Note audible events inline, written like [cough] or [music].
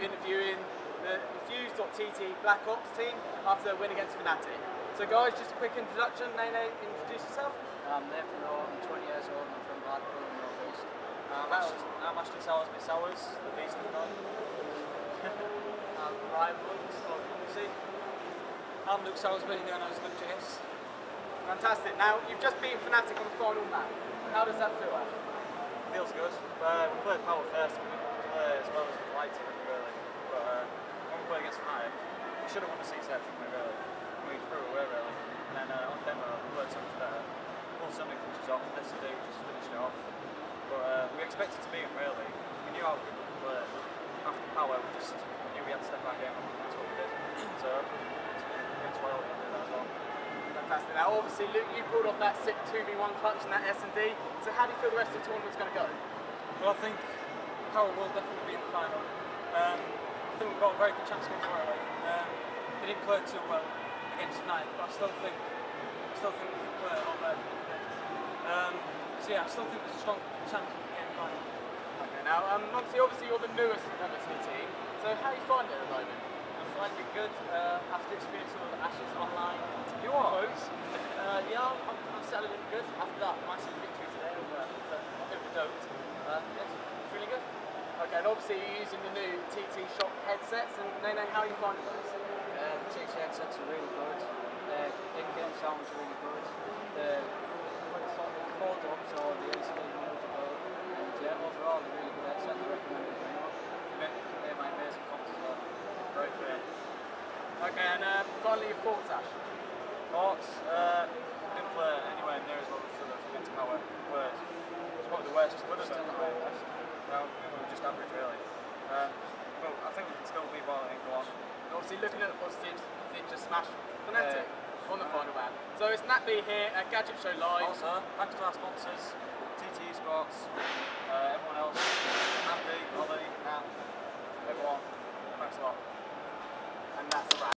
interviewing the Fuse.TT Black Ops team after their win against Fnatic. So guys, just a quick introduction. Nene, introduce yourself. I'm Nathan Rowe, I'm 20 years old and I'm from Blackpool in the North East. I'm Ashley, I'm Ashley Sowers, Miss Sowers, the beast of the north. [laughs] I'm Ryan Woods of Lucy. I'm Luke Salisbury, known as Luke JS. Fantastic. Now, you've just beaten Fnatic on the final map. How does that feel, Ash? Feels good. Uh, we played power first, we play as well as we'd like to, really. But uh, when we played against Fnatic, we should have won the C set, we, really? We threw away, really. And then uh, on demo, we played so much better. Pulled so many punches off, this to do, just finished it off. But uh, we expected to beat them, really. We knew how good we could play. After power, we just knew we had to step our game up, and that's what we did. So, against well, we did that as well. Fantastic. Now, obviously, Luke, you brought off that sick 2v1 clutch in that S&D. So how do you feel the rest of the tournament's going to go? Well, I think Power will definitely be in the final. Um, I think we've got a very good chance against Warwick. Um, they didn't play too well against Knight, but I still think I still think we can play a lot better. than we. Um, so yeah, I still think there's a strong chance we can get in the final. Okay, now, um, obviously, obviously, you're the newest member to the team. So how are you finding it at the moment? I'm finding it good uh, after experiencing all the Ashes online. You are? [laughs] Uh, yeah, I'm, I'm settling in good after that massive victory today over, over, over Dote. Uh, yes, it's really good. Okay, and obviously you're using the new TT Shock headsets. And Nene, how are you finding those? Uh, the TT headsets are really good. The in-game sound is really good. The when it's sort of fold up, so the AC is movable. And yeah, overall, a really good headset. I recommend it very much. They're my amazing comps as well. Very clear. Okay, and uh, finally your thoughts, Ash. Hawks, uh, didn't play anywhere near as well as we should have against Power. Whereas it's one of the worst we've Still ever the played. worst. Well, we were just average really. Um, well, I think we can still be well and go on. And obviously, looking at the positives, did just smash Fnatic on the final map. So it's Nat B here at Gadget Show Live. Also, thanks to our sponsors, uh,